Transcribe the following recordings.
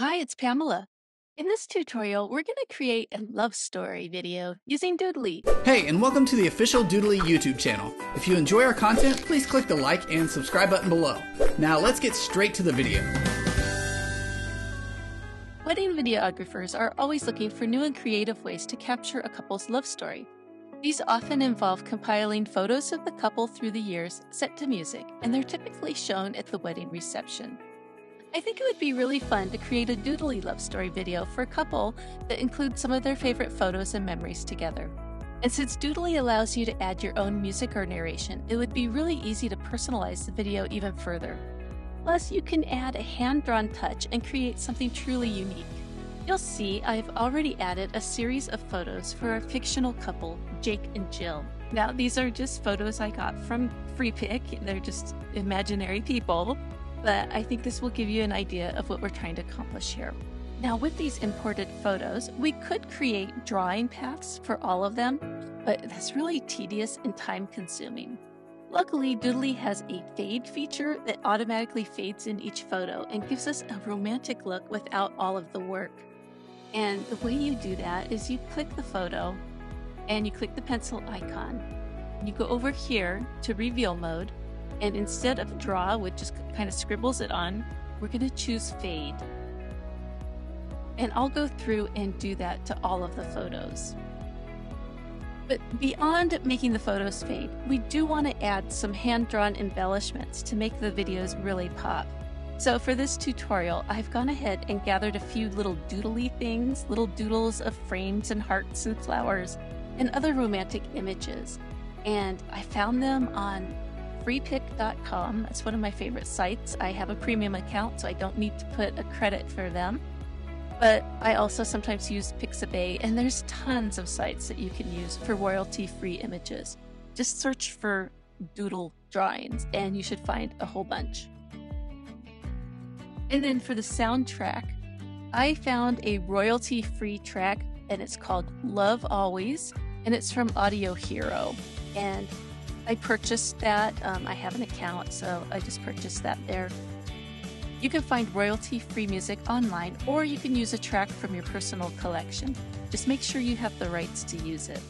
Hi, it's Pamela. In this tutorial, we're going to create a love story video using Doodly. Hey, and welcome to the official Doodly YouTube channel. If you enjoy our content, please click the like and subscribe button below. Now let's get straight to the video. Wedding videographers are always looking for new and creative ways to capture a couple's love story. These often involve compiling photos of the couple through the years set to music, and they're typically shown at the wedding reception. I think it would be really fun to create a doodly love story video for a couple that includes some of their favorite photos and memories together. And since Doodly allows you to add your own music or narration, it would be really easy to personalize the video even further. Plus, you can add a hand drawn touch and create something truly unique. You'll see I've already added a series of photos for a fictional couple, Jake and Jill. Now, these are just photos I got from Freepik, they're just imaginary people but I think this will give you an idea of what we're trying to accomplish here. Now, with these imported photos, we could create drawing paths for all of them, but that's really tedious and time consuming. Luckily, Doodly has a fade feature that automatically fades in each photo and gives us a romantic look without all of the work. And the way you do that is you click the photo and you click the pencil icon. You go over here to reveal mode and instead of draw, which just kind of scribbles it on, we're going to choose fade. And I'll go through and do that to all of the photos. But beyond making the photos fade, we do want to add some hand-drawn embellishments to make the videos really pop. So for this tutorial, I've gone ahead and gathered a few little doodly things, little doodles of frames and hearts and flowers, and other romantic images. And I found them on freepik.com. It's one of my favorite sites. I have a premium account, so I don't need to put a credit for them. But I also sometimes use Pixabay, and there's tons of sites that you can use for royalty free images. Just search for doodle drawings, and you should find a whole bunch. And then for the soundtrack, I found a royalty free track, and it's called Love Always, and it's from Audio Hero. And I purchased that. Um, I have an account, so I just purchased that there. You can find royalty free music online, or you can use a track from your personal collection. Just make sure you have the rights to use it.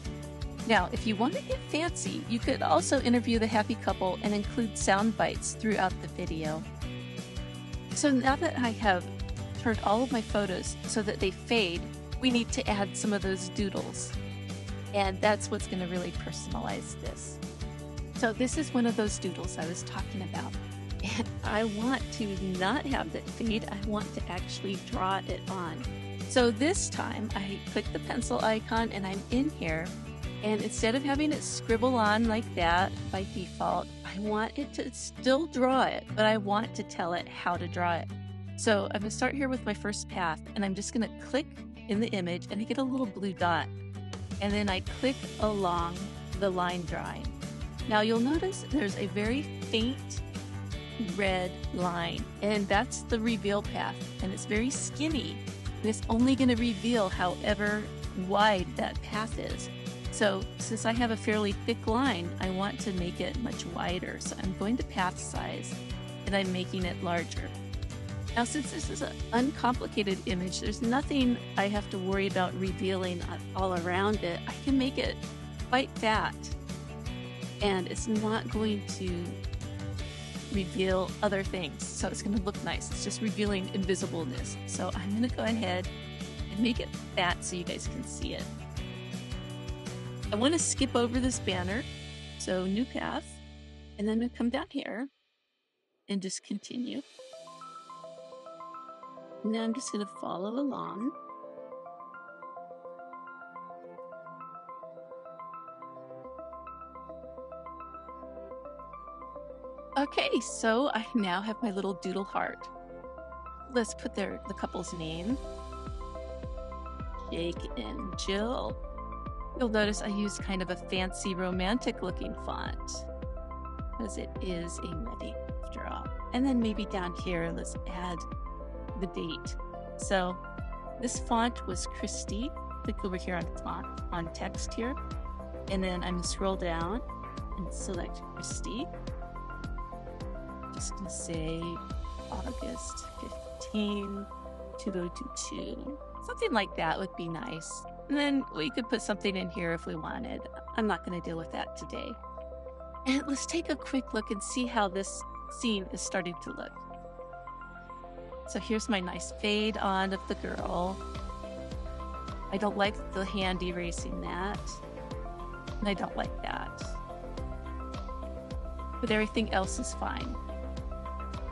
Now, if you want to get fancy, you could also interview the happy couple and include sound bites throughout the video. So now that I have turned all of my photos so that they fade, we need to add some of those doodles. And that's what's going to really personalize this. So this is one of those doodles I was talking about. And I want to not have that fade, I want to actually draw it on. So this time I click the pencil icon and I'm in here. And instead of having it scribble on like that by default, I want it to still draw it, but I want to tell it how to draw it. So I'm gonna start here with my first path and I'm just gonna click in the image and I get a little blue dot. And then I click along the line drawing. Now you'll notice there's a very faint red line, and that's the reveal path, and it's very skinny. And it's only going to reveal however wide that path is. So since I have a fairly thick line, I want to make it much wider. So I'm going to path size and I'm making it larger. Now, since this is an uncomplicated image, there's nothing I have to worry about revealing all around it. I can make it quite fat and it's not going to reveal other things. So it's going to look nice. It's just revealing invisibleness. So I'm going to go ahead and make it fat so you guys can see it. I want to skip over this banner. So new path. And then to come down here and just continue. Now I'm just going to follow along. Okay, so I now have my little doodle heart. Let's put their the couple's name. Jake and Jill. You'll notice I use kind of a fancy romantic looking font because it is a wedding after all. And then maybe down here, let's add the date. So this font was Christie. Click over here on font on text here. And then I'm gonna scroll down and select Christie just gonna say August 15, 2022. Something like that would be nice. And then we could put something in here if we wanted. I'm not going to deal with that today. And let's take a quick look and see how this scene is starting to look. So here's my nice fade on of the girl. I don't like the hand erasing that. And I don't like that. But everything else is fine.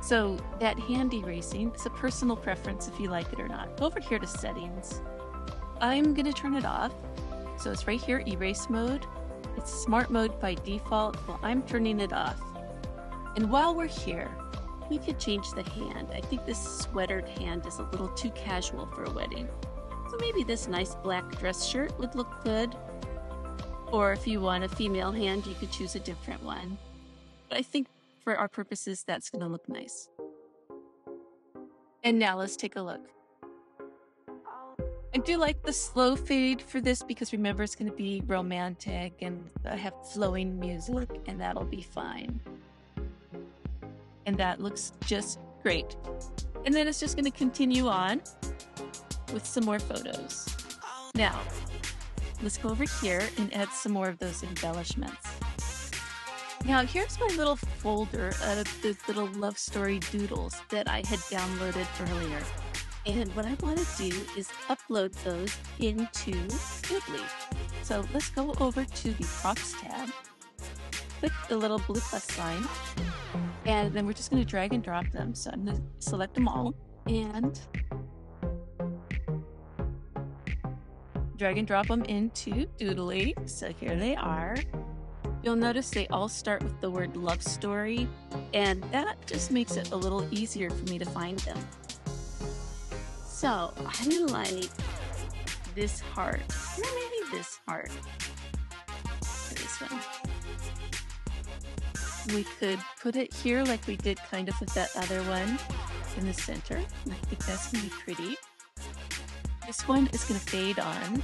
So that hand erasing is a personal preference if you like it or not. Go over here to settings. I'm gonna turn it off. So it's right here, erase mode. It's smart mode by default. Well, I'm turning it off. And while we're here, we could change the hand. I think this sweatered hand is a little too casual for a wedding. So maybe this nice black dress shirt would look good. Or if you want a female hand, you could choose a different one. But I think for our purposes, that's going to look nice. And now let's take a look. I do like the slow fade for this because remember it's going to be romantic and I have flowing music and that'll be fine and that looks just great. And then it's just going to continue on with some more photos. Now, let's go over here and add some more of those embellishments. Now, here's my little folder of the little love story doodles that I had downloaded earlier. And what I want to do is upload those into Doodly. So let's go over to the props tab, click the little blue plus sign, and then we're just going to drag and drop them. So I'm going to select them all and drag and drop them into Doodly. So here they are. You'll notice they all start with the word love story, and that just makes it a little easier for me to find them. So I like this heart, or maybe this heart. This one we could put it here like we did kind of with that other one in the center. I think that's to be pretty. This one is to fade on.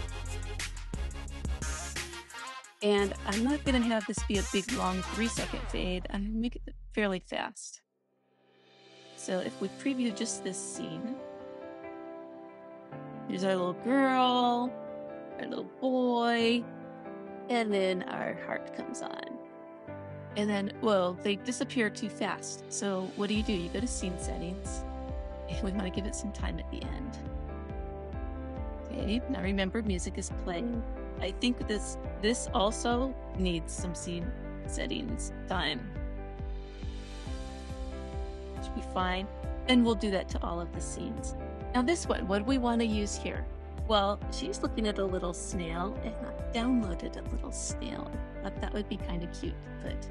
And I'm not going to have this be a big, long three second fade. I'm going to make it fairly fast. So if we preview just this scene, here's our little girl, our little boy, and then our heart comes on. And then, well, they disappear too fast. So what do you do? You go to scene settings. And we want to give it some time at the end. Okay, now remember music is playing. I think this this also needs some scene settings time. Should be fine. And we'll do that to all of the scenes. Now this one, what do we want to use here? Well, she's looking at a little snail and I downloaded a little snail. Thought that would be kind of cute, but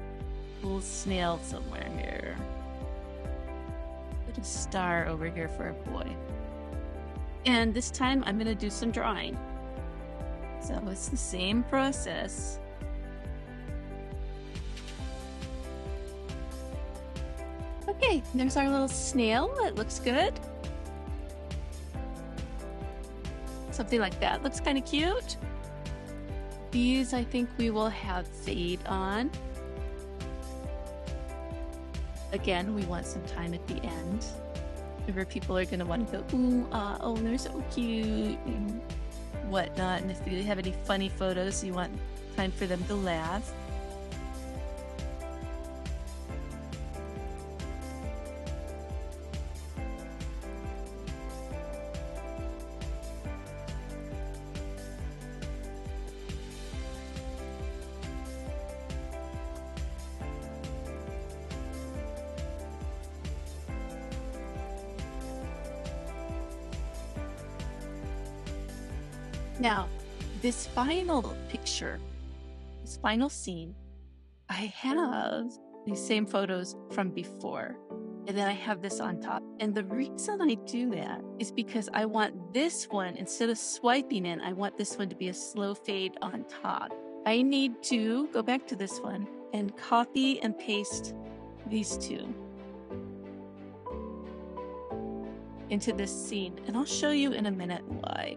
little snail somewhere here. Put a star over here for a boy. And this time I'm going to do some drawing. So it's the same process. Okay, there's our little snail. It looks good. Something like that. Looks kind of cute. These I think we will have fade on. Again, we want some time at the end. Where people are going to want to go, ooh, ah, oh, they're so cute, and whatnot. And if you have any funny photos, you want time for them to laugh. Now, this final picture, this final scene, I have these same photos from before. And then I have this on top. And the reason I do that is because I want this one, instead of swiping in, I want this one to be a slow fade on top. I need to go back to this one and copy and paste these two into this scene. And I'll show you in a minute why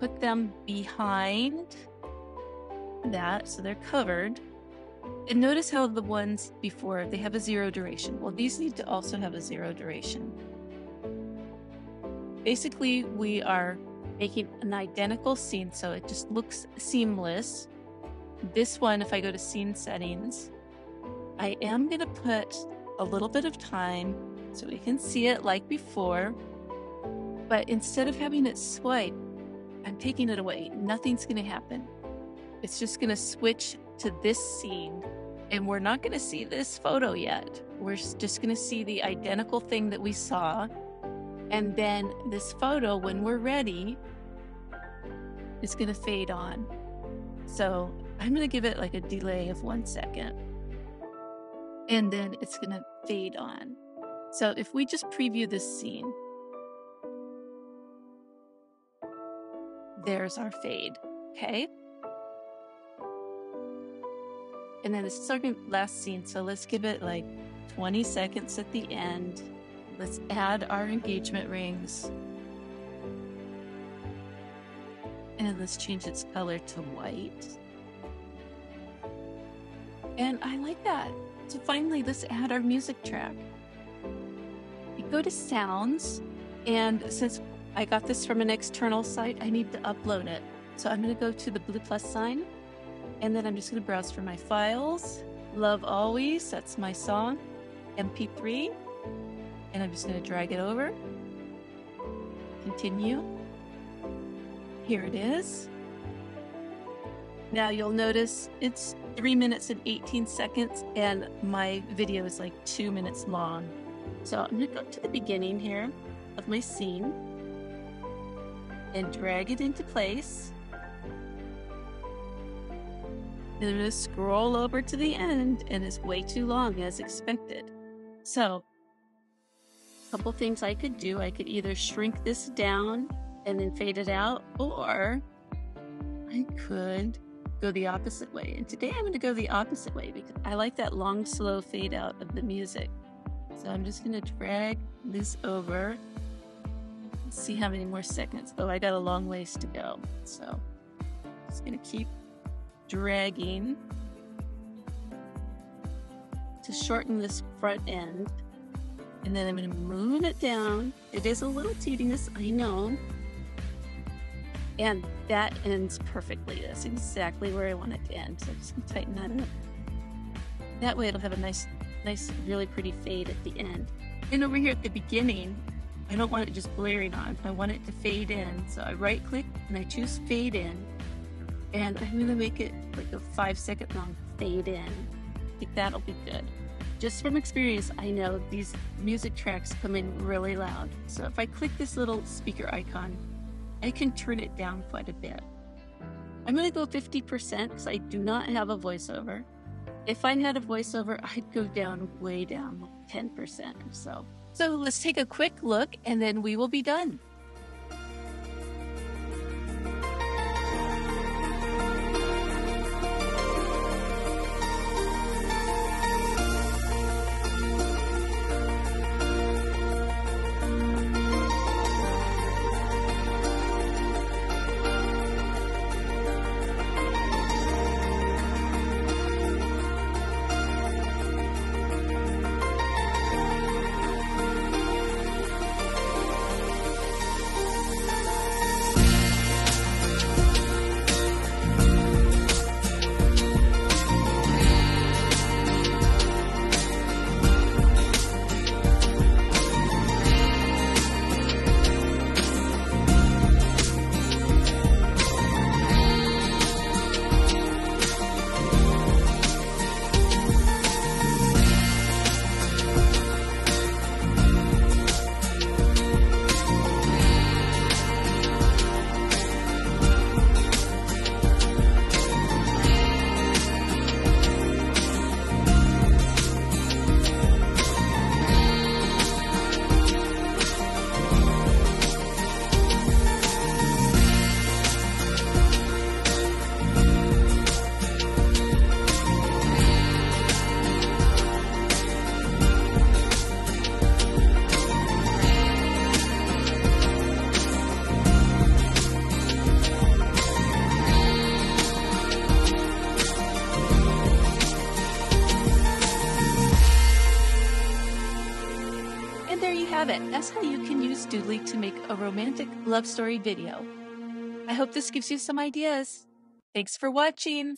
put them behind that so they're covered. And notice how the ones before they have a zero duration. Well, these need to also have a zero duration. basically we are making an identical scene so it just looks seamless. This one, if I go to scene settings, I am going to put a little bit of time so we can see it like before. But instead of having it swipe, I'm taking it away. Nothing's going to happen. It's just going to switch to this scene. And we're not going to see this photo yet. We're just going to see the identical thing that we saw. And then this photo, when we're ready, is going to fade on. So I'm going to give it like a delay of one second. And then it's going to fade on. So if we just preview this scene, there's our fade. Okay. And then this is our last scene. So let's give it like 20 seconds at the end. Let's add our engagement rings. And let's change its color to white. And I like that. So finally, let's add our music track. We go to sounds, and since I got this from an external site, I need to upload it. So I'm going to go to the blue plus sign, and then I'm just going to browse for my files. Love Always, that's my song, MP3, and I'm just going to drag it over. Continue. Here it is. Now you'll notice it's three minutes and 18 seconds, and my video is like two minutes long. So I'm gonna go to the beginning here of my scene and drag it into place. And I'm gonna scroll over to the end, and it's way too long as expected. So, a couple things I could do. I could either shrink this down and then fade it out, or I could go the opposite way. And today I'm going to go the opposite way because I like that long, slow fade out of the music. So I'm just going to drag this over. Let's see how many more seconds. Oh, I got a long ways to go. So just to keep dragging to shorten this front end. And then I'm to move it down. It is a little tedious, I know, and that ends perfectly. That's exactly where I want it to end. So I'm just gonna tighten that up. That way it'll have a nice, nice, really pretty fade at the end. And over here at the beginning, I don't want it just blaring on. I want it to fade in. So I right click and I choose fade in. And I'm gonna make it like a five second long fade in. I think that'll be good. Just from experience, I know these music tracks come in really loud. So if I click this little speaker icon, I can turn it down quite a bit. I'm going to go 50% because I do not have a voiceover. If I had a voiceover, I'd go down way down, 10% or so. So let's take a quick look and then we will be done. That's how you can use Doodly to make a romantic love story video. I hope this gives you some ideas. Thanks for watching.